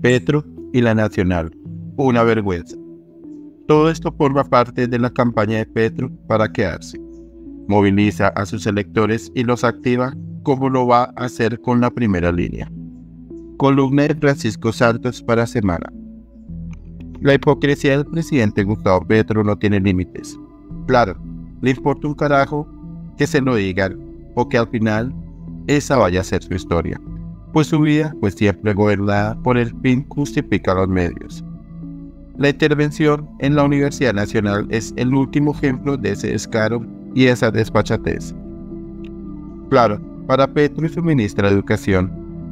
Petro y la Nacional. Una vergüenza. Todo esto forma parte de la campaña de Petro para quedarse. Moviliza a sus electores y los activa como lo va a hacer con la primera línea. Columna de Francisco Santos para semana. La hipocresía del presidente Gustavo Petro no tiene límites. Claro, le importa un carajo que se lo digan o que al final esa vaya a ser su historia, pues su vida pues siempre gobernada por el fin justifica los medios. La intervención en la Universidad Nacional es el último ejemplo de ese descaro y esa despachatez. Claro, para Petro y su ministra de Educación,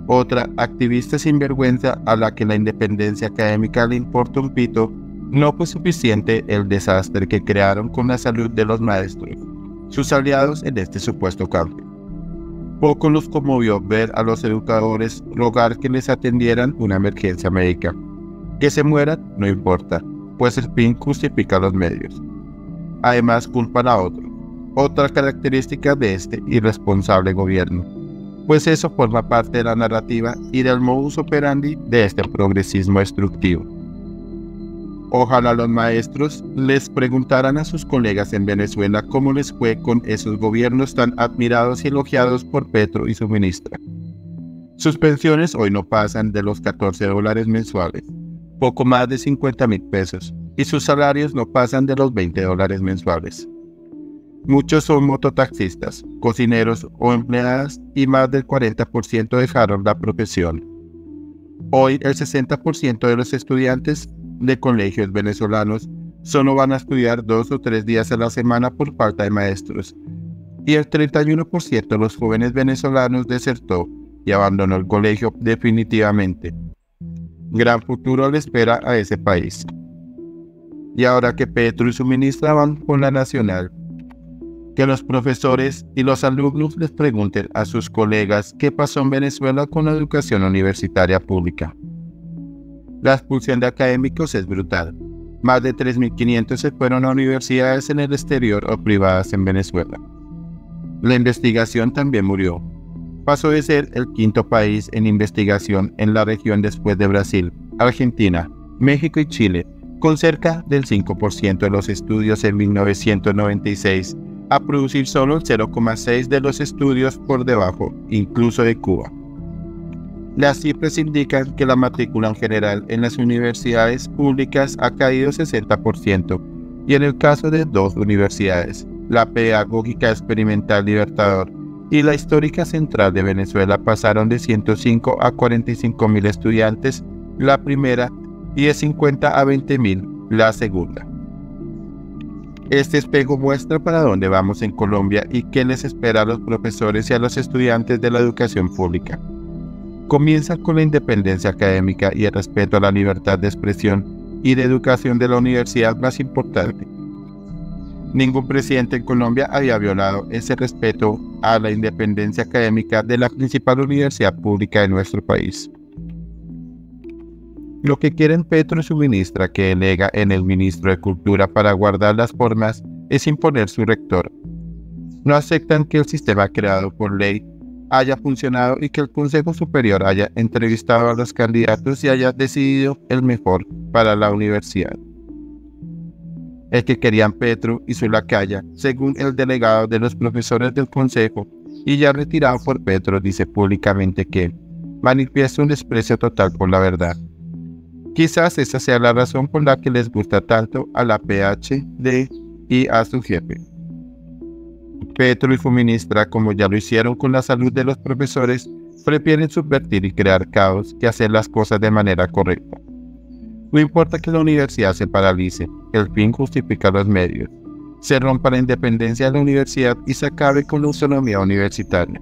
otra activista sinvergüenza a la que la independencia académica le importa un pito, no fue suficiente el desastre que crearon con la salud de los maestros, sus aliados en este supuesto cambio. Poco los conmovió ver a los educadores rogar que les atendieran una emergencia médica. Que se mueran no importa, pues el fin justifica los medios. Además culpan a otro, otra característica de este irresponsable gobierno, pues eso forma parte de la narrativa y del modus operandi de este progresismo destructivo. Ojalá los maestros les preguntaran a sus colegas en Venezuela cómo les fue con esos gobiernos tan admirados y elogiados por Petro y su ministra. Sus pensiones hoy no pasan de los 14 dólares mensuales, poco más de 50 mil pesos, y sus salarios no pasan de los 20 dólares mensuales. Muchos son mototaxistas, cocineros o empleadas y más del 40% dejaron la profesión. Hoy el 60% de los estudiantes de colegios venezolanos solo van a estudiar dos o tres días a la semana por falta de maestros, y el 31% de los jóvenes venezolanos desertó y abandonó el colegio definitivamente. Gran futuro le espera a ese país. Y ahora que Petro y su ministra van con la nacional, que los profesores y los alumnos les pregunten a sus colegas qué pasó en Venezuela con la educación universitaria pública. La expulsión de académicos es brutal. Más de 3.500 se fueron a universidades en el exterior o privadas en Venezuela. La investigación también murió. Pasó de ser el quinto país en investigación en la región después de Brasil, Argentina, México y Chile, con cerca del 5% de los estudios en 1996, a producir solo el 0,6% de los estudios por debajo, incluso de Cuba. Las cifras indican que la matrícula en general en las universidades públicas ha caído 60% y en el caso de dos universidades, la Pedagógica Experimental Libertador y la Histórica Central de Venezuela pasaron de 105 a 45 mil estudiantes la primera y de 50 a 20 mil la segunda. Este espejo muestra para dónde vamos en Colombia y qué les espera a los profesores y a los estudiantes de la educación pública comienza con la independencia académica y el respeto a la libertad de expresión y de educación de la universidad más importante. Ningún presidente en Colombia había violado ese respeto a la independencia académica de la principal universidad pública de nuestro país. Lo que quieren Petro y su ministra que delega en el ministro de Cultura para guardar las formas es imponer su rector. No aceptan que el sistema creado por ley haya funcionado y que el Consejo Superior haya entrevistado a los candidatos y haya decidido el mejor para la universidad. El que querían Petro y su lacaya, según el delegado de los profesores del Consejo, y ya retirado por Petro, dice públicamente que manifiesta un desprecio total por la verdad. Quizás esa sea la razón por la que les gusta tanto a la PhD y a su jefe. Petro y su ministra, como ya lo hicieron con la salud de los profesores, prefieren subvertir y crear caos que hacer las cosas de manera correcta. No importa que la universidad se paralice, el fin justifica los medios. Se rompa la independencia de la universidad y se acabe con la autonomía universitaria.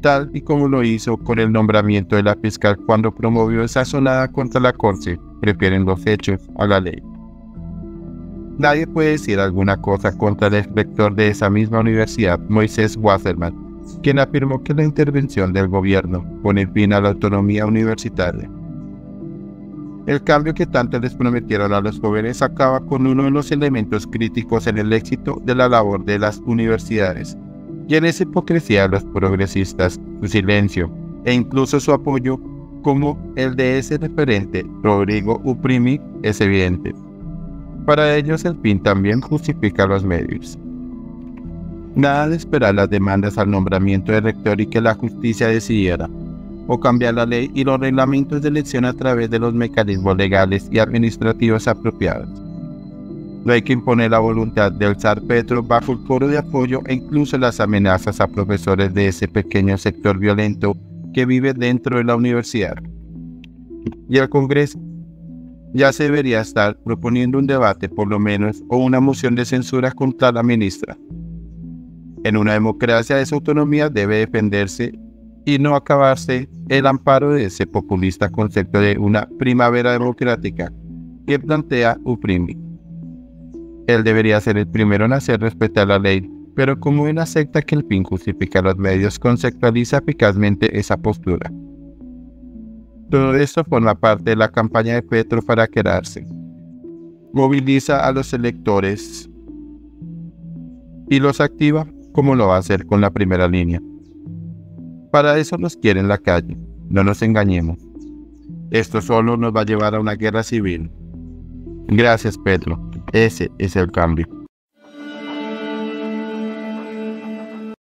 Tal y como lo hizo con el nombramiento de la fiscal cuando promovió esa sonada contra la corte, prefieren los hechos a la ley. Nadie puede decir alguna cosa contra el rector de esa misma universidad, Moisés Wasserman, quien afirmó que la intervención del gobierno pone fin a la autonomía universitaria. El cambio que tanto les prometieron a los jóvenes acaba con uno de los elementos críticos en el éxito de la labor de las universidades, y en esa hipocresía de los progresistas, su silencio e incluso su apoyo como el de ese referente Rodrigo Uprimi es evidente. Para ellos el fin también justifica los medios. Nada de esperar las demandas al nombramiento de rector y que la justicia decidiera, o cambiar la ley y los reglamentos de elección a través de los mecanismos legales y administrativos apropiados. No hay que imponer la voluntad de alzar Petro bajo el coro de apoyo e incluso las amenazas a profesores de ese pequeño sector violento que vive dentro de la universidad. Y el Congreso ya se debería estar proponiendo un debate por lo menos o una moción de censura contra la ministra. En una democracia esa autonomía debe defenderse y no acabarse el amparo de ese populista concepto de una primavera democrática que plantea Uprimi. Él debería ser el primero en hacer respetar la ley, pero como él acepta que el fin justifica los medios, conceptualiza eficazmente esa postura. Todo esto forma parte de la campaña de Petro para quedarse. Moviliza a los electores y los activa como lo va a hacer con la primera línea. Para eso nos quiere en la calle, no nos engañemos. Esto solo nos va a llevar a una guerra civil. Gracias Petro, ese es el cambio.